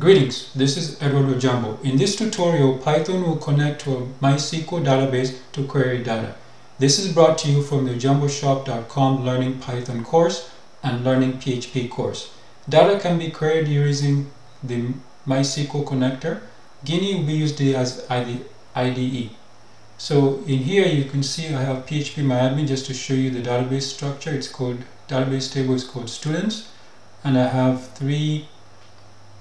Greetings, this is Eduardo Ojambo. In this tutorial, Python will connect to a MySQL database to query data. This is brought to you from the ojamboshop.com Learning Python course and Learning PHP course. Data can be queried using the MySQL connector. Geany will be used as IDE. So in here you can see I have PHPMyAdmin just to show you the database structure. It's called database table is called students and I have three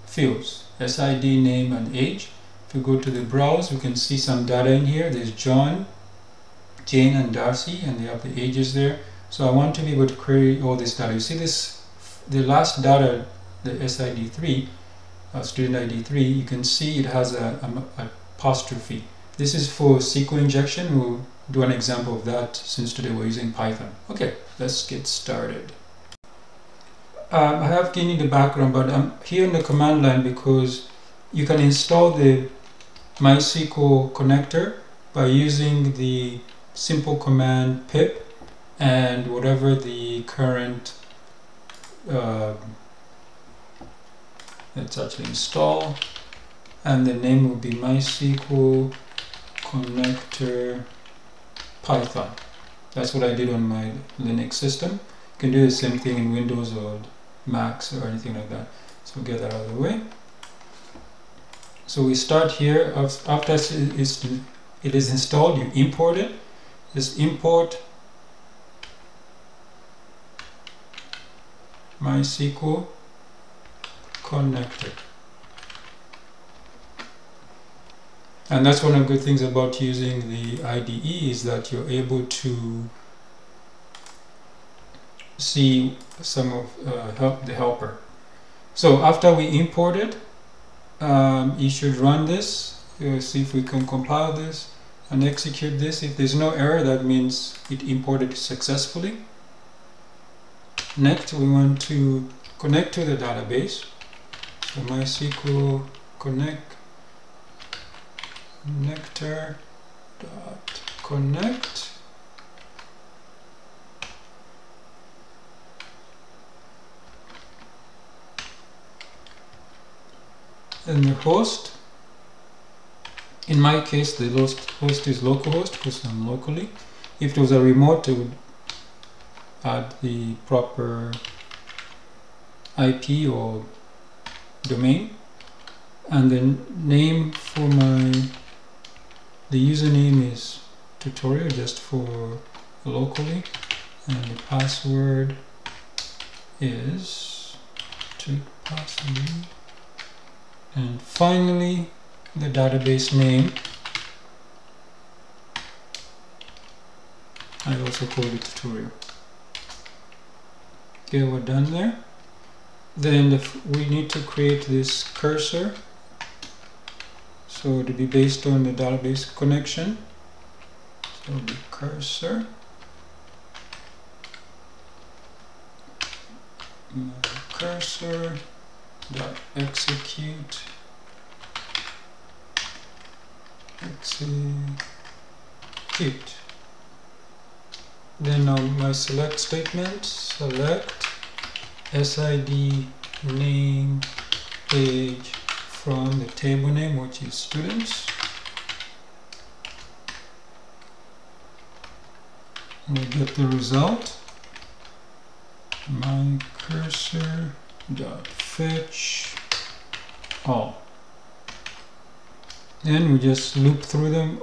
fields SID, name and age. If you go to the browse you can see some data in here. There's John, Jane and Darcy and they have the ages there. So I want to be able to query all this data. You see this, the last data, the SID3, uh, student ID3, you can see it has a, a, a apostrophe. This is for SQL injection. We'll do an example of that since today we're using Python. Okay, let's get started. Um, I have Geany in the background, but I'm here in the command line because you can install the MySQL connector by using the simple command pip and whatever the current uh, let's actually install and the name will be MySQL connector Python. That's what I did on my Linux system. You can do the same thing in Windows or Macs or anything like that. So get that out of the way. So we start here after it is installed, you import it. Just import MySQL connector. And that's one of the good things about using the IDE is that you're able to see some of uh, help the helper. So after we import it, um, you should run this. Uh, see if we can compile this and execute this. If there's no error, that means it imported successfully. Next, we want to connect to the database. So MySQL connect connector dot connect the host. In my case the host is localhost because I'm locally. If it was a remote it would add the proper IP or domain. And the name for my the username is tutorial just for locally. And the password is to password and finally the database name. I also called it tutorial. Okay we're done there. Then the we need to create this cursor. So to be based on the database connection. So the cursor. Cursor execute. Execute. Then on my select statement select sid name age from the table name which is students. We get the result. My cursor dot fetch all then we just loop through them.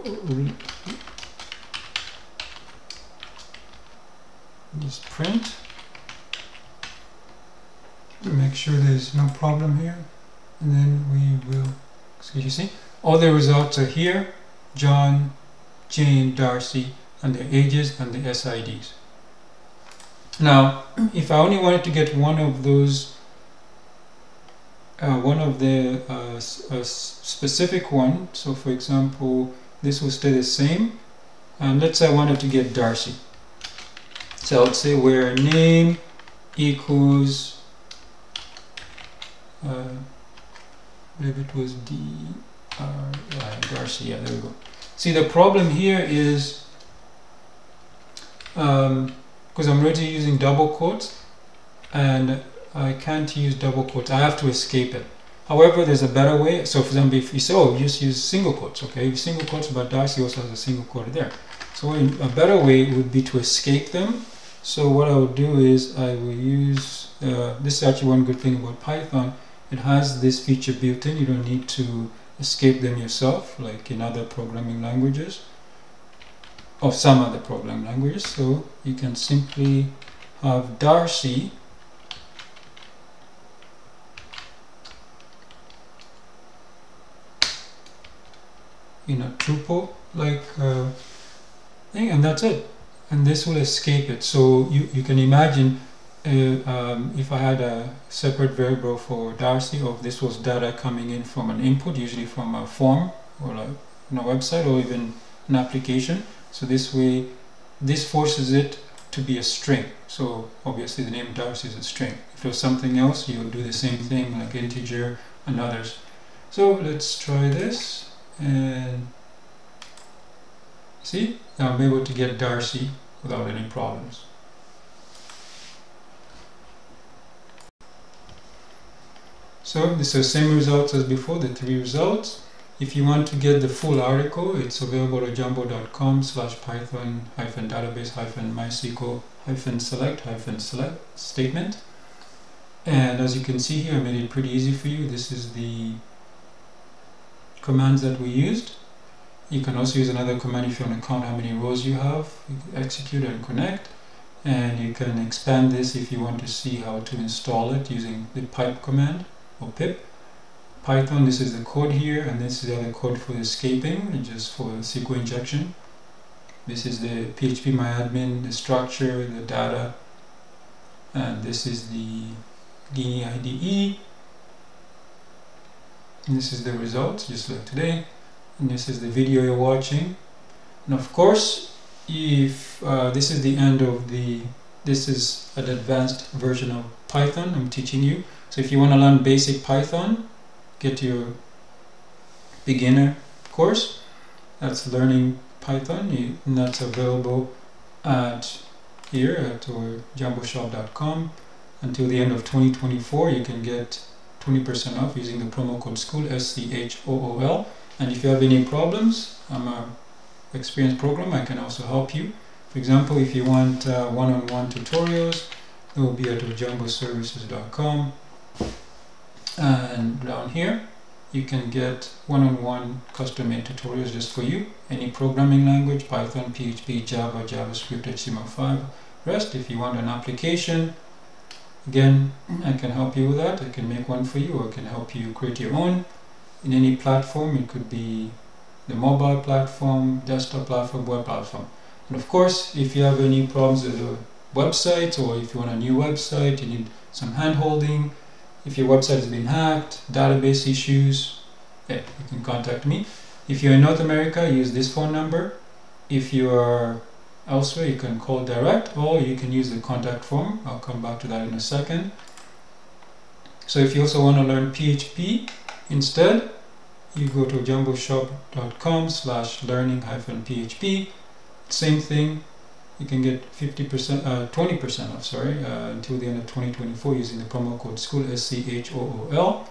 Just print. Make sure there's no problem here. And then we will excuse you see? All the results are here. John Jane Darcy and their ages and the SIDs now if I only wanted to get one of those uh, one of the uh, specific one. So for example this will stay the same. And let's say I wanted to get Darcy. So I would say where name equals uh, maybe it was D R uh, Darcy. Yeah there we go. See the problem here is because um, I'm already using double quotes. And I can't use double quotes I have to escape it However, there's a better way. So for example, if you say, oh, just use single quotes, okay? Single quotes, but Darcy also has a single quote there. So a better way would be to escape them. So what I will do is I will use, uh, this is actually one good thing about Python. It has this feature built in. You don't need to escape them yourself, like in other programming languages, or some other programming languages. So you can simply have Darcy in a tuple like uh, thing and that's it. And this will escape it. So you, you can imagine uh, um, if I had a separate variable for Darcy or if this was data coming in from an input usually from a form or like a website or even an application. So this way this forces it to be a string. So obviously the name Darcy is a string. If it was something else you would do the same thing like integer and others. So let's try this and see I'm able to get Darcy without any problems. So this is the same results as before the three results. If you want to get the full article it's available at ojambo.com slash python hyphen database hyphen mysql hyphen select hyphen select statement. And as you can see here I made it pretty easy for you. This is the commands that we used. You can also use another command if you want to count how many rows you have, execute and connect. And you can expand this if you want to see how to install it using the pipe command or pip. Python, this is the code here, and this is the other code for escaping, just for SQL injection. This is the PHP myadmin, the structure, the data, and this is the Geany IDE, this is the result just like today. And this is the video you're watching. And of course if uh, this is the end of the this is an advanced version of Python I'm teaching you. So if you want to learn basic Python get your beginner course. That's learning Python. And that's available at here at our jumboshop.com until the end of 2024 you can get 20% off using the promo code SCHOOL, S-C-H-O-O-L. And if you have any problems, I'm a experienced programmer, I can also help you. For example, if you want uh, one-on-one -on -one tutorials, it will be at ojamboservices.com. And down here, you can get one-on-one -on -one custom-made tutorials just for you. Any programming language, Python, PHP, Java, JavaScript, HTML5, REST. If you want an application, Again, I can help you with that. I can make one for you or I can help you create your own in any platform. It could be the mobile platform, desktop platform, web platform. And of course, if you have any problems with the website or if you want a new website, you need some hand holding, if your website has been hacked, database issues, yeah, you can contact me. If you're in North America, use this phone number. If you are elsewhere you can call direct or you can use the contact form. I'll come back to that in a second. So if you also want to learn PHP instead you go to ojamboshop.com slash learning hyphen PHP same thing you can get 50% uh, 20% off sorry uh, until the end of 2024 using the promo code school S-C-H-O-O-L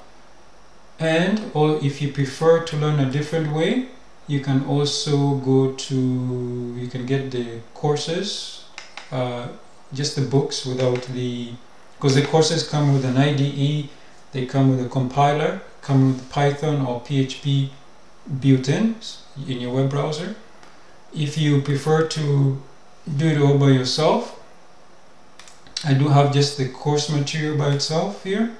and or if you prefer to learn a different way you can also go to you can get the courses uh, just the books without the because the courses come with an IDE they come with a compiler come with Python or PHP built-in in your web browser. If you prefer to do it all by yourself I do have just the course material by itself here.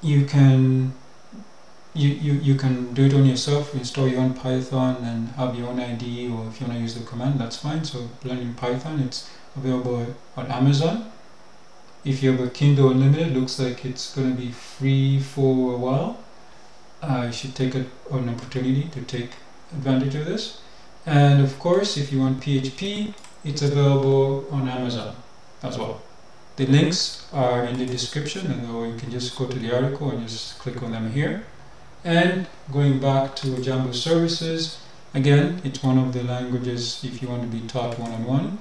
You can you, you, you can do it on yourself, install your own Python and have your own IDE or if you want to use the command, that's fine. So learning Python, it's available on Amazon. If you have a Kindle Unlimited, looks like it's going to be free for a while. Uh, you should take an opportunity to take advantage of this. And of course, if you want PHP, it's available on Amazon as well. The links are in the description, and you can just go to the article and just click on them here. And going back to Ojambo services, again, it's one of the languages if you want to be taught one-on-one,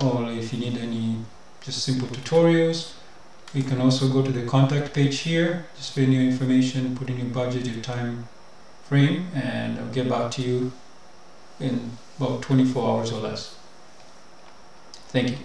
-on -one, or if you need any just simple tutorials. You can also go to the contact page here, just fill in your information, put in your budget, your time frame, and I'll get back to you in about 24 hours or less. Thank you.